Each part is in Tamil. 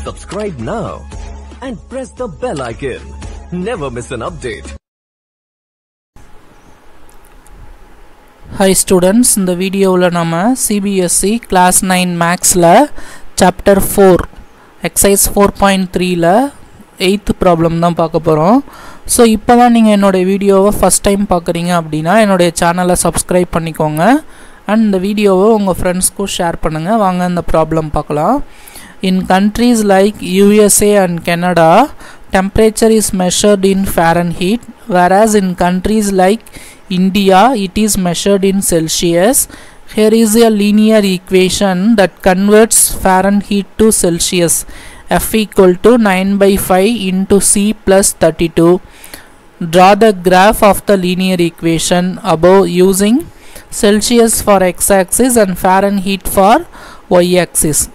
Subscribe now and press the bell icon. Never miss an update. Hi students இந்த வீடியோவில் நம்ம சிபிஎஸ்சி கிளாஸ் நைன் மேக்ஸில் chapter four exercise four point த்ரீல எயித்து ப்ராப்ளம் தான் பார்க்க போகிறோம் ஸோ இப்போ தான் நீங்கள் என்னுடைய வீடியோவை ஃபஸ்ட் டைம் பார்க்குறீங்க அப்படின்னா என்னுடைய சேனலை சப்ஸ்கிரைப் பண்ணிக்கோங்க அண்ட் இந்த வீடியோவை உங்கள் ஃப்ரெண்ட்ஸ்க்கும் ஷேர் பண்ணுங்கள் வாங்க இந்த ப்ராப்ளம் பார்க்கலாம் In countries like USA and Canada, temperature is measured in Fahrenheit, whereas in countries like India, it is measured in Celsius. Here is a linear equation that converts Fahrenheit to Celsius. F equal to 9 by 5 into C plus 32. Draw the graph of the linear equation above using Celsius for x-axis and Fahrenheit for y-axis.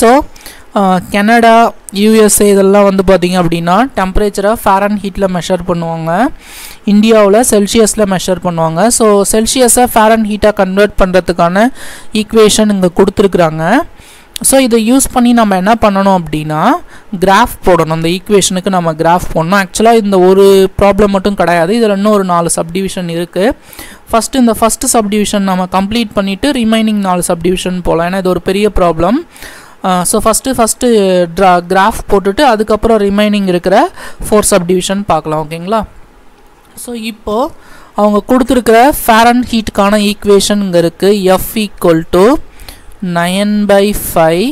So Canada USA இதெல்லாம் வந்து பார்த்திங்க அப்படின்னா டெம்பரேச்சரை ஃபேரன் ஹீட்டில் மெஷர் பண்ணுவாங்க. இந்தியாவில் செல்சியஸில் மெஷர் பண்ணுவாங்க. ஸோ செல்சியஸை ஃபேரன் ஹீட்டாக கன்வெர்ட் பண்ணுறதுக்கான ஈக்குவேஷன் இங்கே கொடுத்துருக்குறாங்க. ஸோ இதை யூஸ் பண்ணி நம்ம என்ன பண்ணணும் அப்படின்னா கிராஃப் போடணும். அந்த ஈக்குவேஷனுக்கு நம்ம கிராஃப் போடணும். ஆக்சுவலாக இந்த ஒரு ப்ராப்ளம் மட்டும் கிடையாது. இதில் இன்னும் ஒரு நாலு சப்டிவிஷன் இருக்குது ஃபஸ்ட்டு இந்த ஃபஸ்ட்டு சப்டிவிஷன் நம்ம கம்ப்ளீட் பண்ணிவிட்டு ரிமைனிங் நாலு சப்டிவிஷன் போகலாம் ஏன்னா இது ஒரு பெரிய problem so first first draw graph போட்டுட்டு அதுக்கப்புறம் ரிமைனிங் இருக்கிற ஃபோர் சப்டிவிஷன் பார்க்கலாம் ஓகேங்களா? ஸோ இப்போது அவங்க கொடுத்துருக்கிற ஃபேரன் ஹீட்டுக்கான ஈக்குவேஷன் இருக்குது F equal to nine by five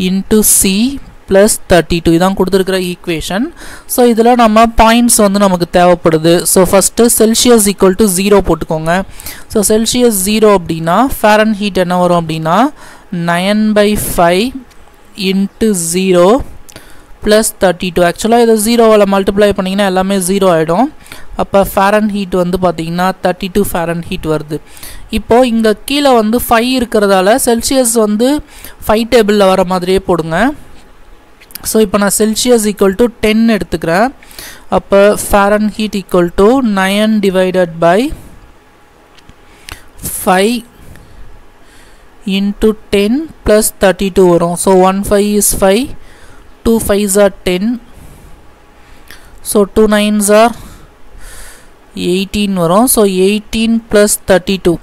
into C plus thirty two இதான் கொடுத்துருக்கிற ஈக்குவேஷன் ஸோ இதில் நம்ம பாயிண்ட்ஸ் வந்து நமக்கு தேவைப்படுது. So first Celsius equal to zero போட்டுக்கோங்க. ஸோ செல்சியஸ் ஜீரோ அப்படின்னா ஃபேரன் ஹீட் என்ன வரும் அப்படின்னா nine by five into zero plus thirty two ஆக்சுவலாக இதை ஜீரோவில் மல்டிப்ளை பண்ணிங்கன்னா எல்லாமே ஜீரோ ஆகிடும் அப்போ ஃபேரன் ஹீட் வந்து பார்த்திங்கன்னா தேர்ட்டி டூ ஃபேரன் ஹீட் வருது. இப்போது இங்கே கீழே வந்து ஃபைவ் இருக்கிறதால செல்சியஸ் வந்து ஃபைவ் டேபிளில் வர மாதிரியே போடுங்க. ஸோ இப்போ நான் செல்சியஸ் ஈக்குவல் டு டென் எடுத்துக்கிறேன். அப்போ Fahrenheit equal to nine divided by five into ten plus thirty two வரும். So one five is five two fives are ten so two nines are eighteen வரும். So eighteen plus thirty two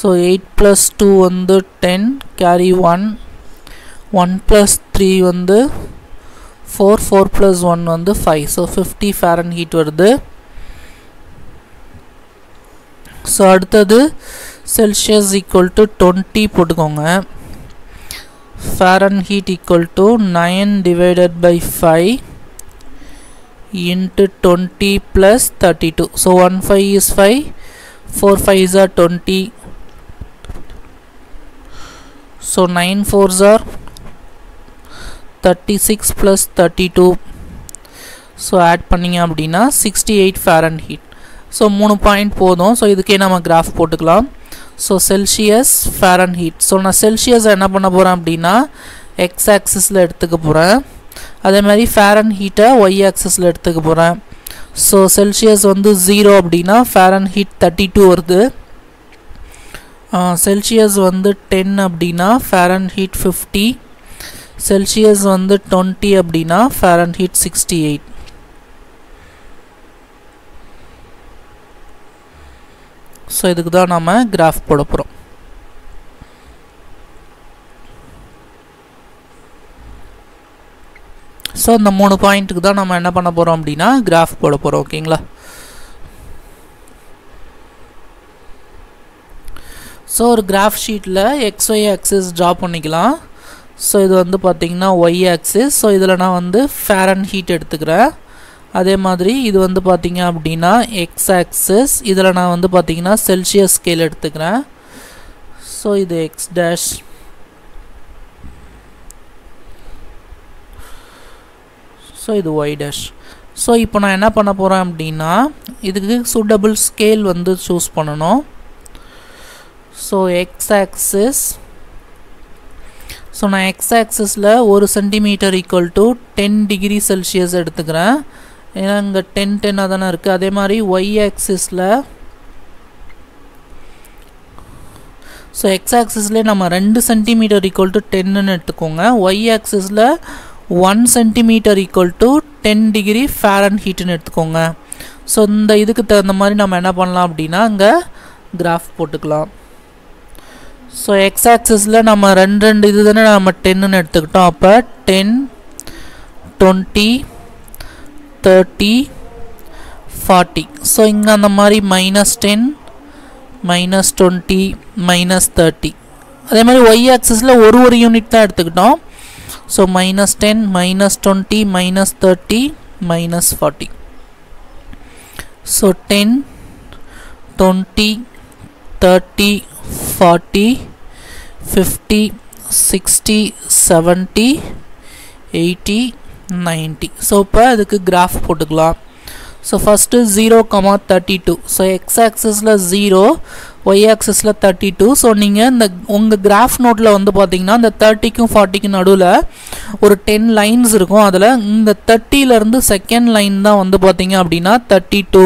so eight plus two வந்து ten carry one one plus three வந்து ஃபோர் ஃபோர் ப்ளஸ் ஒன் வந்து ஃபைவ் 5 so 50 ஹீட் வருது. ஸோ அடுத்தது செல்சியஸ் ஈக்குவல் டு டுவெண்ட்டி போட்டுக்கோங்க. Fahrenheit equal to nine divided by five into twenty plus thirty two so one five is five four fives are twenty so nine fours are thirty six plus thirty two so add பண்ணிங்க அப்படின்னா sixty eight Fahrenheit so மூணு பாயிண்ட் போதும். ஸோ இதுக்கே நம்ம கிராஃப் போட்டுக்கலாம். So Celsius Fahrenheit so நான் செல்சியஸ் என்ன பண்ண போகிறேன் அப்படின்னா எக்ஸ் ஆக்சிஸில் எடுத்துக்க போகிறேன் அதே மாதிரி ஃபேரன் ஹீட்டை ஒய் ஆக்சிஸில் எடுத்துக்க போகிறேன் ஸோ செல்சியஸ் வந்து ஜீரோ அப்படின்னா ஃபேரன் ஹீட் தேர்ட்டி டூ வருது செல்சியஸ் வந்து டென் அப்படின்னா ஃபேரன் ஹீட் ஃபிஃப்டி செல்சியஸ் வந்து டுவெண்ட்டி அப்படின்னா Fahrenheit sixty eight so இதுக்கு தான் நம்ம கிராஃப் போட போகிறோம் ஸோ இந்த மூணு பாயிண்ட்டுக்கு தான் நம்ம என்ன பண்ண போகிறோம் அப்படின்னா கிராஃப் போட போகிறோம் ஓகேங்களா ஸோ ஒரு கிராஃப் ஷீட்டில் எக்ஸ்ஒய் ஆக்சிஸ் ட்ரா பண்ணிக்கலாம். ஸோ இது வந்து பார்த்திங்கன்னா ஒய் ஆக்சிஸ் ஸோ இதில் நான் வந்து ஃபேரன் ஹீட் எடுத்துக்கிறேன். அதே மாதிரி இது வந்து பார்த்திங்க அப்படின்னா எக்ஸ் ஆக்சிஸ் இதில் நான் வந்து பார்த்திங்கன்னா செல்சியஸ் ஸ்கேல் எடுத்துக்கிறேன். ஸோ இது எக்ஸ் டேஷ் ஸோ இது ஒய் டேஷ் ஸோ இப்போ நான் என்ன பண்ண போகிறேன் அப்படின்னா இதுக்கு சூட்டபிள் ஸ்கேல் வந்து சூஸ் பண்ணணும். ஸோ எக்ஸ் ஆக்சிஸ் ஸோ நான் எக்ஸ் ஆக்சஸில் ஒரு centimetre equal to ten degree Celsius எடுத்துக்கிறேன். ஏன்னா இங்கே டென் டென்னாக தானே இருக்குது அதே மாதிரி ஒய் ஆக்சிஸில் ஸோ எக்ஸ் ஆக்சிஸ்லேயே நம்ம ரெண்டு சென்டிமீட்டர் ஈக்குவல் டு டென்னுன்னு எடுத்துக்கோங்க. Y ஆக்சிஸில் one centimetre equal to ten degree ஃபேரன் ஹீட்டுன்னு எடுத்துக்கோங்க. ஸோ இந்த இதுக்கு தகுந்த மாதிரி நம்ம என்ன பண்ணலாம் அப்படின்னா இங்கே கிராஃப் போட்டுக்கலாம். ஸோ எக்ஸ் ஆக்சஸில் நம்ம ரெண்டு ரெண்டு இது தானே நம்ம டென்னு எடுத்துக்கிட்டோம். அப்போ ten twenty thirty forty so இங்கே அந்த மாதிரி minus ten minus twenty minus thirty அதே மாதிரி ஒய் ஆக்சஸில் ஒரு ஒரு யூனிட் தான் எடுத்துக்கிட்டோம். So minus ten minus twenty minus thirty minus forty so ten twenty thirty forty fifty sixty seventy eighty ninety so இப்போ அதுக்கு கிராஃப் போட்டுக்கலாம். So first zero comma thirty two so X ஆக்சஸில் zero Y ஆக்சஸில் தேர்ட்டி டூ ஸோ நீங்கள் இந்த உங்கள் கிராஃப் நோட்டில் வந்து பார்த்தீங்கன்னா இந்த தேர்ட்டிக்கும் ஃபார்ட்டிக்கும் நடுவில் ஒரு டென் லைன்ஸ் இருக்கும். அதில் இந்த தேர்ட்டியிலேருந்து செகண்ட் லைன் தான் வந்து பார்த்தீங்க அப்படின்னா தேர்ட்டி டூ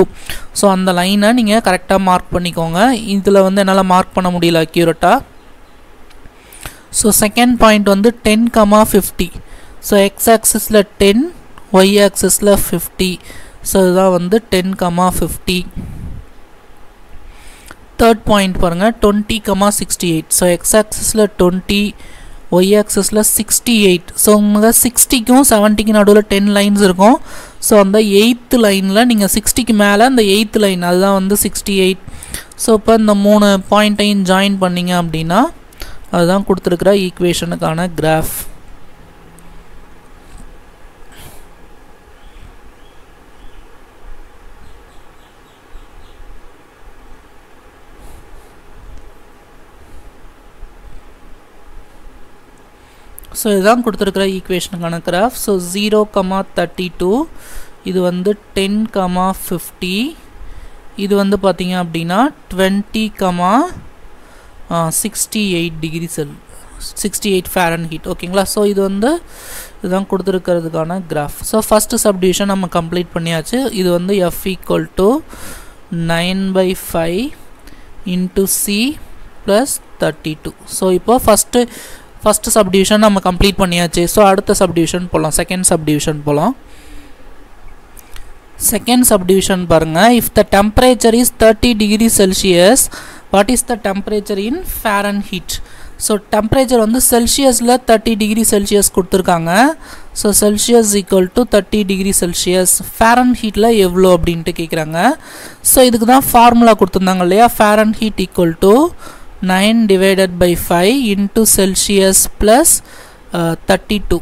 ஸோ அந்த லைனை நீங்கள் கரெக்டாக மார்க் பண்ணிக்கோங்க. இதில் வந்து என்னால் மார்க் பண்ண முடியல அக்யூரட்டாக ஸோ செகண்ட் பாயிண்ட் வந்து ten comma fifty so X ஆக்சஸில் ten Y ஆக்சஸில் ஃபிஃப்டி ஸோ இதுதான் வந்து ten comma fifty third point பாருங்கள் twenty comma sixty eight so X ஆக்சஸில் twenty Y ஆக்சஸில் சிக்ஸ்டி எயிட் ஸோ உங்கள் சிக்ஸ்டிக்கும் செவன்ட்டிக்கும் நடுவில் டென் லைன்ஸ் இருக்கும். ஸோ அந்த எயித்து லைனில் நீங்கள் சிக்ஸ்டிக்கு மேலே அந்த எயித்து லைன் அதுதான் வந்து சிக்ஸ்டி எயிட் ஸோ இப்போ இந்த மூணு பாயிண்ட்டையும் ஜாயின் பண்ணிங்க அப்படின்னா அதுதான் கொடுத்துருக்குற ஈக்குவேஷனுக்கான கிராஃப் ஸோ இதுதான் கொடுத்துருக்குற ஈக்குவேஷனுக்கான graph so zero comma thirty two இது வந்து டென் கமா ஃபிஃப்டி இது வந்து பார்த்திங்க அப்படின்னா twenty comma sixty eight degree cel sixty eight Fahrenheit ஓகேங்களா ஸோ இது வந்து இதுதான் கொடுத்துருக்கிறதுக்கான கிராஃப் ஸோ ஃபஸ்ட்டு சப்டிவிஷன் நம்ம கம்ப்ளீட் பண்ணியாச்சு. இது வந்து F equal to nine by five into C plus thirty two so இப்போ ஃபஸ்ட்டு ஃபஸ்ட்டு சப்டிவிஷன் நம்ம கம்ப்ளீட் பண்ணியாச்சு. ஸோ அடுத்த சப்டிவிஷன் போகலாம் செகண்ட் சப்டிவிஷன் போகலாம் செகண்ட் சப்டிவிஷன் பாருங்கள் if the temperature is thirty degree Celsius what is the temperature in Fahrenheit so temperature வந்து செல்சியஸில் தேர்ட்டி டிகிரி செல்சியஸ் கொடுத்துருக்காங்க. So Celsius equal to thirty degree Celsius ஃபேரன் ஹீட்டில் எவ்வளோ அப்படின்ட்டு கேட்குறாங்க ஸோ இதுக்கு தான் ஃபார்முலா கொடுத்துருந்தாங்க இல்லையா? Fahrenheit equal to nine divided by five into Celsius plus thirty two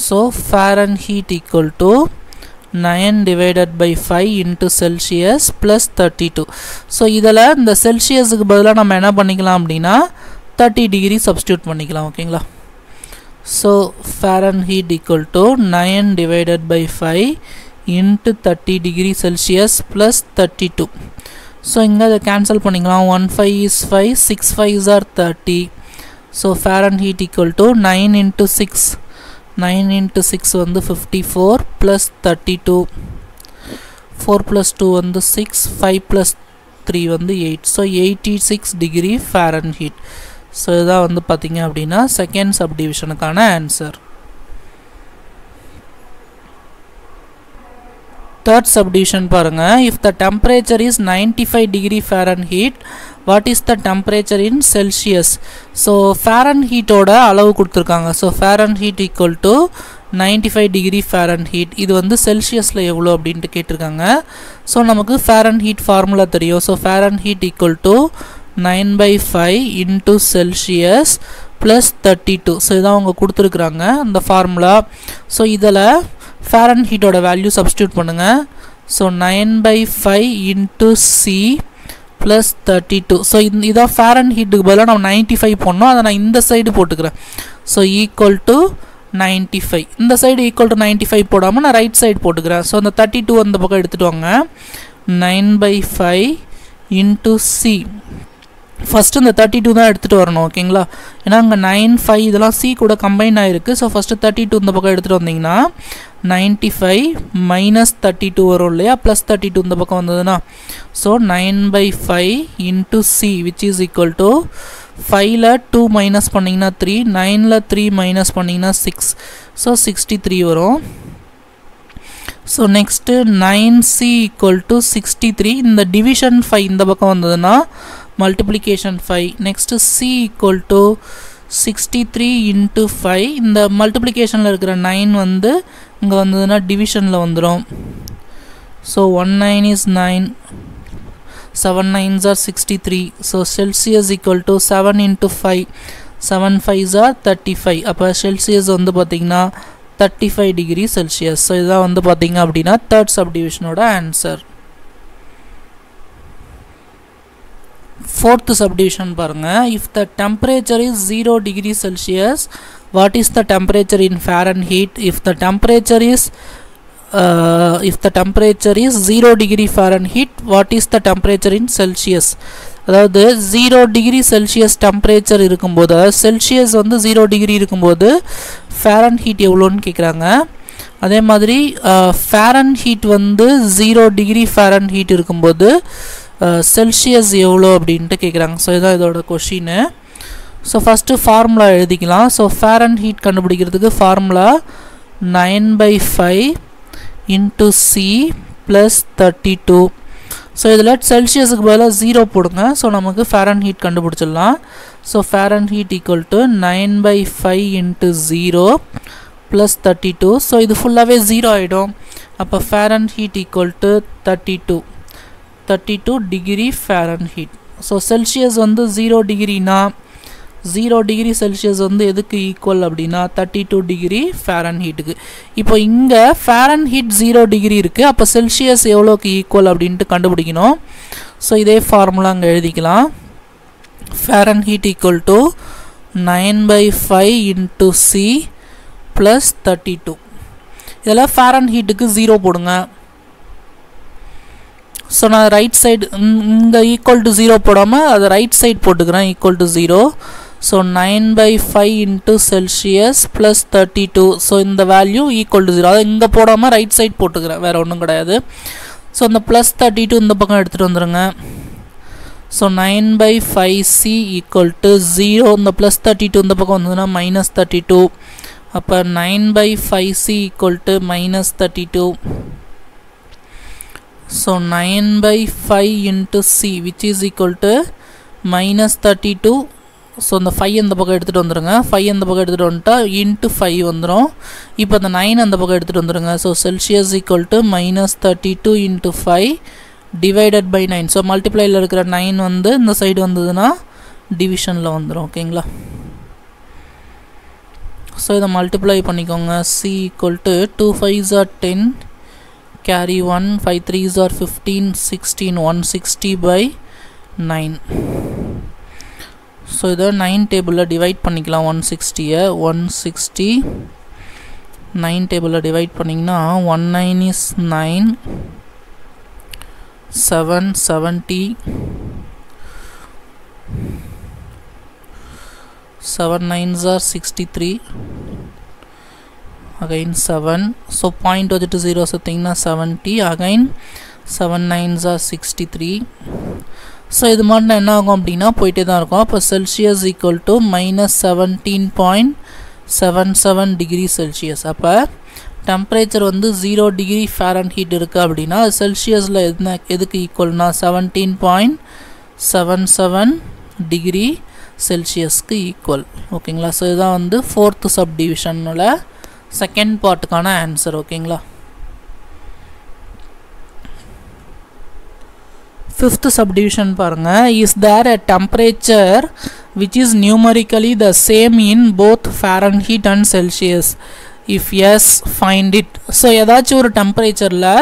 so Fahrenheit equal to nine divided by five into Celsius plus thirty two so இதில் இந்த செல்சியஸுக்கு பதிலாக நம்ம என்ன பண்ணிக்கலாம் அப்படின்னா தேர்ட்டி டிகிரி சப்ஸ்டியூட் பண்ணிக்கலாம் ஓகேங்களா so Fahrenheit equal to nine divided by five into thirty degree Celsius plus thirty two so இங்கே அதை கேன்சல் பண்ணிக்கலாம். One five is five six fives are thirty so Fahrenheit equal to nine into six nine into six வந்து fifty four plus thirty two four plus two வந்து சிக்ஸ் ஃபைவ் ப்ளஸ் த்ரீ வந்து eight so eighty six degree Fahrenheit so இதான் வந்து பார்த்தீங்க அப்படின்னா செகண்ட் சப்டிவிஷனுக்கான ஆன்சர் தேர்ட் சப்டிவிஷன் பாருங்கள் if the temperature is ninety five degree Fahrenheit what is the temperature in Celsius so ஃபேரன் ஹீட்டோட அளவு கொடுத்துருக்காங்க. So Fahrenheit equal to ninety five degree Fahrenheit இது வந்து செல்சியஸில் எவ்வளோ அப்படின்ட்டு கேட்டிருக்காங்க. ஸோ நமக்கு ஃபேரன் ஹீட் ஃபார்முலா தெரியும். So Fahrenheit equal to nine by five into Celsius plus thirty two so இதான் அவங்க கொடுத்துருக்குறாங்க அந்த ஃபார்முலா ஸோ இதில் ஃபேரன் ஹீட்டோட வேல்யூ சப்ஸ்டியூட் பண்ணுங்கள் so nine by five into C plus thirty two so இந்த இதான் ஃபேரன் ஹீட்டுக்கு பதிலாக நம்ம நைன்ட்டி ஃபைவ் போடணும். அதை நான் இந்த சைடு போட்டுக்கிறேன். So equal to ninety five இந்த side equal to ninety five போடாமல் நான் ரைட் சைடு போட்டுக்கிறேன். ஸோ அந்த தேர்ட்டி டூ அந்த பக்கம் எடுத்துகிட்டு வாங்க. Nine by five into C first இந்த தேர்ட்டி டூ தான் எடுத்துகிட்டு வரணும் ஓகேங்களா? ஏன்னா அங்கே நைன் ஃபைவ் இதெல்லாம் சி கூட கம்பைன் ஆகிருக்கு ஸோ ஃபஸ்ட்டு தேர்ட்டி டூ இந்த பக்கம் எடுத்துகிட்டு வந்தீங்கன்னா ninety five minus thirty two வரும் இல்லையா? ப்ளஸ் தேர்ட்டி டூ இந்த பக்கம் வந்ததுன்னா so nine by five into C which is equal to ஃபைவ்ல டூ மைனஸ் பண்ணிங்கன்னா த்ரீ நைனில் த்ரீ மைனஸ் பண்ணிங்கன்னா சிக்ஸ் ஸோ சிக்ஸ்டி த்ரீ வரும். So next nine C equal to sixty three இந்த டிவிஷன் ஃபைவ் இந்த பக்கம் வந்ததுன்னா multiplication five next C equal to sixty three into five இந்த மல்டிப்ளிகேஷனில் இருக்கிற நைன் வந்து இங்கே வந்ததுன்னா டிவிஷனில் வந்துடும் so one nine is nine seven nines are sixty three so Celsius equal to seven into five seven fives are thirty five அப்போ செல்சியஸ் வந்து பார்த்திங்கன்னா thirty five degree Celsius so இதுதான் வந்து பார்த்திங்க அப்படின்னா தேர்ட் சப் டிவிஷனோட ஆன்சர் ஃபோர்த்து சப்டிவிஷன் பாருங்கள் if the temperature is zero degree Celsius what is the temperature in Fahrenheit if the temperature is if the temperature is zero degree Fahrenheit what is the temperature in Celsius அதாவது ஜீரோ டிகிரி செல்சியஸ் டெம்பரேச்சர் இருக்கும்போது அதாவது செல்சியஸ் வந்து ஜீரோ டிகிரி இருக்கும்போது ஃபேரன் ஹீட் எவ்வளோன்னு கேட்குறாங்க அதே மாதிரி ஃபேரன் ஹீட் வந்து ஜீரோ டிகிரி ஃபேரன் ஹீட் இருக்கும்போது செல்சியஸ் எவ்வளோ அப்படின்ட்டு கேட்குறாங்க ஸோ இதுதான் இதோட கொஷின்னு ஸோ ஃபஸ்ட்டு ஃபார்முலா எழுதிக்கலாம். ஸோ ஃபேர் அண்ட் ஹீட் கண்டுபிடிக்கிறதுக்கு formula nine by five into C plus thirty two so இதில் செல்சியஸுக்கு பதிலாக ஜீரோ போடுங்க. ஸோ நமக்கு ஃபேர் அண்ட் ஹீட் கண்டுபிடிச்சிடலாம். So Fahrenheit equal to nine by five into zero plus thirty two so இது ஃபுல்லாகவே ஜீரோ ஆகிடும் அப்போ Fahrenheit equal to thirty two thirty two degree Fahrenheit so Celsius வந்து ஜீரோ டிகிரினா ஜீரோ டிகிரி செல்சியஸ் வந்து எதுக்கு ஈக்குவல் அப்படின்னா தேர்ட்டி டூ டிகிரி ஃபேரன் ஹீட்டுக்கு இப்போ இங்கே ஃபேரன் ஹீட் ஜீரோ டிகிரி இருக்குது அப்போ செல்சியஸ் எவ்வளோக்கு ஈக்குவல் அப்படின்ட்டு கண்டுபிடிக்கணும். ஸோ இதே ஃபார்முலா அங்கே எழுதிக்கலாம். Fahrenheit equal to nine by five into C plus thirty two இதில் ஃபேரன் ஹீட்டுக்கு ஜீரோ போடுங்க. ஸோ நான் ரைட் சைடு இங்கே ஈக்குவல் டு ஜீரோ போடாமல் அதை ரைட் சைடு போட்டுக்கிறேன் equal to zero so nine by five into Celsius plus thirty two so இந்த வேல்யூ ஈக்குவல் டு ஜீரோ அதை இங்கே போடாமல் ரைட் சைட் போட்டுக்கிறேன் வேறு ஒன்றும் கிடையாது. ஸோ இந்த ப்ளஸ் தேர்ட்டி டூ இந்த பக்கம் எடுத்துகிட்டு வந்துடுங்க so nine by five C equal to zero இந்த ப்ளஸ் தேர்ட்டி டூ இந்த பக்கம் வந்ததுன்னா மைனஸ் தேர்ட்டி டூ அப்போ nine by five C equal to minus thirty two so nine by five into C which is equal to minus thirty two so இந்த ஃபைவ் அந்த பக்கம் எடுத்துகிட்டு வந்துடுங்க ஃபைவ் அந்த பக்கம் எடுத்துகிட்டு வந்துட்டா இன்ட்டு ஃபைவ் வந்துடும் இப்போ அந்த நைன் அந்த பக்கம் எடுத்துகிட்டு வந்துடுங்க so Celsius equal to minus thirty two into five divided by nine so மல்டிப்ளையில் இருக்கிற நைன் வந்து இந்த சைடு வந்ததுன்னா டிவிஷனில் வந்துடும் ஓகேங்களா ஸோ இதை மல்டிப்ளை பண்ணிக்கோங்க. C equal to two five are ten carry one five threes are fifteen sixteen one sixty by nine so இதை நைன் டேபிளில் டிவைட் பண்ணிக்கலாம். ஒன் சிக்ஸ்டியை ஒன் சிக்ஸ்டி நைன் டேபிளில் டிவைட் பண்ணிங்கன்னா one nine is nine seven seventy seven nines are sixty three again 7 so point வச்சுட்டு 0 சுற்றிங்கன்னா 70 again 7 nines are 63 ஸோ இது மாதிரி என்ன ஆகும் அப்படின்னா போயிட்டே தான் இருக்கும். அப்போ Celsius equal to minus seventeen point seven seven degree Celsius அப்போ டெம்பரேச்சர் வந்து ஜீரோ டிகிரி ஃபேரன் ஹீட் இருக்குது அப்படின்னா செல்சியஸில் எதுனா எதுக்கு ஈக்குவல்னா seventeen point seven seven degree செல்சியஸ்க்கு equal ஓகேங்களா ஸோ இதுதான் வந்து ஃபோர்த்து சப் டிவிஷனில் செகண்ட் பார்ட்டுக்கான ஆன்சர் ஓகேங்களா ஃபிஃப்த் சப்டிவிஷன் பாருங்கள் is there a temperature which is numerically the same in both Fahrenheit and Celsius if yes find it so ஏதாச்சும் ஒரு டெம்பரேச்சரில்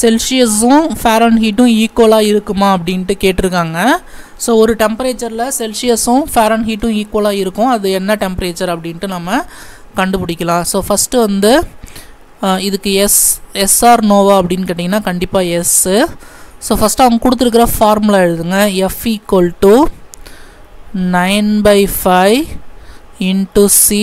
செல்சியஸும் ஃபேரன் ஹீட்டும் ஈக்குவலாக இருக்குமா அப்படின்ட்டு கேட்டிருக்காங்க. ஸோ ஒரு டெம்பரேச்சரில் செல்சியஸும் ஃபேரன் ஹீட்டும் ஈக்குவலாக இருக்கும். அது என்ன டெம்பரேச்சர் அப்படின்ட்டு நம்ம கண்டுபிடிக்கலாம். ஸோ ஃபஸ்ட்டு வந்து இதுக்கு எஸ் எஸ்ஆர் நோவா அப்படின்னு கேட்டிங்கன்னா கண்டிப்பாக எஸ்ஸு ஸோ ஃபஸ்ட்டு அவங்க கொடுத்துருக்குற ஃபார்முலா எழுதுங்க. F equal to nine by five into C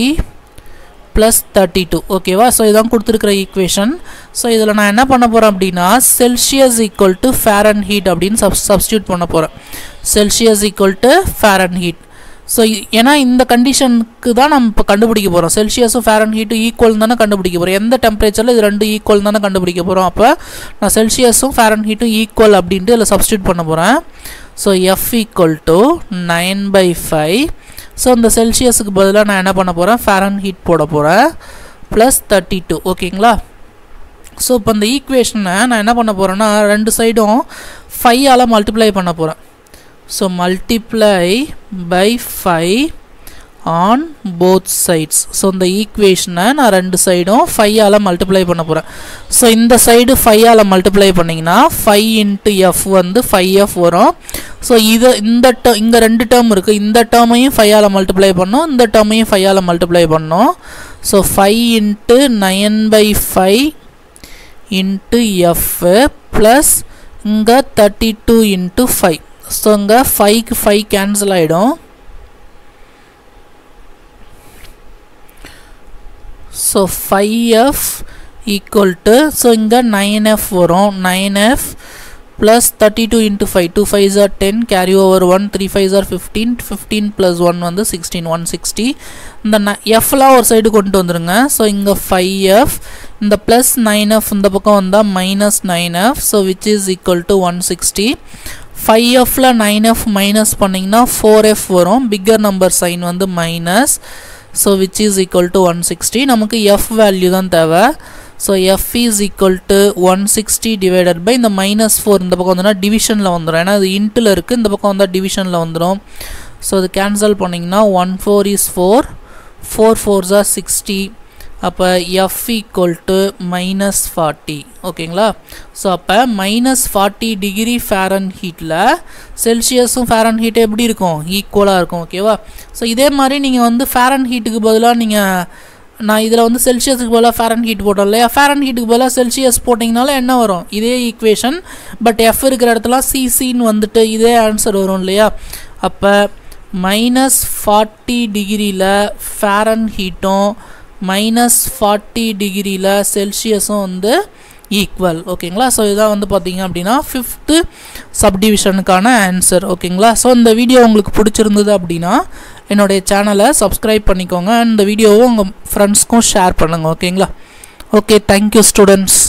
plus thirty two ஓகேவா ஸோ இதான் கொடுத்துருக்குற ஈக்குவேஷன் ஸோ இதில் நான் என்ன பண்ண போகிறேன் அப்படின்னா Celsius equal to fair and heat அப்படின்னு சப் சப்ஸ்டியூட் பண்ண போகிறேன் Celsius equal to Fahrenheit so ஏன்னா இந்த கண்டிஷனுக்கு தான் நம்ம இப்போ கண்டுபிடிக்க போகிறோம் செல்சியஸும் ஃபேர் அண்ட் ஹீட்டும் ஈக்குவல் தானே கண்டுபிடிக்க போகிறோம் எந்த டெம்பரேச்சரில் இது ரெண்டு ஈக்குவல் தானே கண்டுபிடிக்க போகிறோம் அப்போ நான் செல்சியஸும் ஃபேர் அண்ட் ஹீட்டும் ஈக்குவல் அப்படின்ட்டு இதில் சப்ஸ்டியூட் பண்ண போகிறேன் so F equal to nine by five so இந்த செல்சியஸுக்கு பதிலாக நான் என்ன பண்ண போகிறேன் ஃபேரன் ஹீட் போட போகிறேன் ப்ளஸ் தேர்ட்டி டூ ஓகேங்களா ஸோ இப்போ இந்த ஈக்குவேஷனை நான் என்ன பண்ண போகிறேன்னா ரெண்டு சைடும் ஃபைவால் மல்டிப்ளை பண்ண போகிறேன் so multiply by five on both sides so இந்த ஈக்குவேஷனை நான் ரெண்டு சைடும் ஃபைவால் மல்டிப்ளை பண்ண போகிறேன் ஸோ இந்த சைடு ஃபைவால் மல்டிப்ளை பண்ணிங்கன்னா ஃபைவ் இன்ட்டு எஃப் வந்து ஃபைவ் எஃப் வரும். ஸோ இது இந்த டேர்ம் இங்கே ரெண்டு டேர்ம் இருக்குது இந்த டேர்மையும் ஃபைவால் மல்டிப்ளை பண்ணோம். இந்த டேர்மையும் ஃபைவால் மல்டிப்ளை பண்ணோம். So five into nine by five into F plus இங்கே thirty two into five so இங்கே ஃபைவ்க்கு ஃபைவ் கேன்சல் ஆகிடும் so five F equal to so இங்கே நைன் எஃப் வரும். Nine F plus thirty two into five two five are ten carry over one three five are fifteen fifteen plus one வந்து சிக்ஸ்டீன் ஒன் சிக்ஸ்டி இந்த ந எஃப்லாம் ஒரு சைடு கொண்டு வந்துருங்க. ஸோ இங்கே ஃபைவ் எஃப் இந்த ப்ளஸ் நைன் எஃப் இந்த பக்கம் வந்தால் minus nine F so which is equal to one sixty five எஃப்பில் nine F minus பண்ணிங்கன்னா ஃபோர் எஃப் வரும். பிக்கர் நம்பர் சைன் வந்து minus so which is equal to one sixty நமக்கு எஃப் வேல்யூ தான் தேவை. So F is equal to one sixty divided by இந்த மைனஸ் ஃபோர் இந்த பக்கம் வந்தோன்னா டிவிஷனில் வந்துடும் ஏன்னா இது இன்ட்டில் இருக்குது இந்த பக்கம் வந்தால் டிவிஷனில் வந்துடும் ஸோ இது கேன்சல் பண்ணிங்கன்னா one four is four four four are sixty அப்போ F equal to minus forty ஓகேங்களா ஸோ அப்போ மைனஸ் ஃபார்ட்டி டிகிரி ஃபேரன் ஹீட்டில் செல்சியஸும் ஃபேரன் ஹீட் எப்படி இருக்கும்? ஈக்குவலாக இருக்கும் ஓகேவா ஸோ இதே மாதிரி நீங்கள் வந்து ஃபேரன் ஹீட்டுக்கு பதிலாக நீங்கள் நான் இதில் வந்து செல்சியஸுக்கு பதிலாக ஃபேரன் ஹீட் போட்டோம் இல்லையா? ஃபேரன் ஹீட்டுக்கு பதிலாக செல்சியஸ் போட்டிங்கனால என்ன வரும்? இதே ஈக்குவேஷன் பட் எஃப் இருக்கிற இடத்துல சிசின்னு வந்துட்டு இதே ஆன்சர் வரும் இல்லையா? அப்போ மைனஸ் ஃபார்ட்டி டிகிரியில் ஃபேரன் ஹீட்டும் மைனஸ் ஃபார்ட்டி டிகிரியில் செல்சியஸும் வந்து ஈக்குவல் ஓகேங்களா ஸோ இதான் வந்து பார்த்தீங்க அப்படின்னா ஃபிஃப்த்து சப்டிவிஷனுக்கான ஆன்சர் ஓகேங்களா ஸோ இந்த வீடியோ உங்களுக்கு பிடிச்சிருந்தது அப்படின்னா என்னுடைய சேனலை சப்ஸ்கிரைப் பண்ணிக்கோங்க. அண்ட் இந்த வீடியோவும் உங்கள் ஃப்ரெண்ட்ஸ்க்கும் ஷேர் பண்ணுங்கள் ஓகேங்களா ஓகே தேங்க்யூ ஸ்டூடெண்ட்ஸ்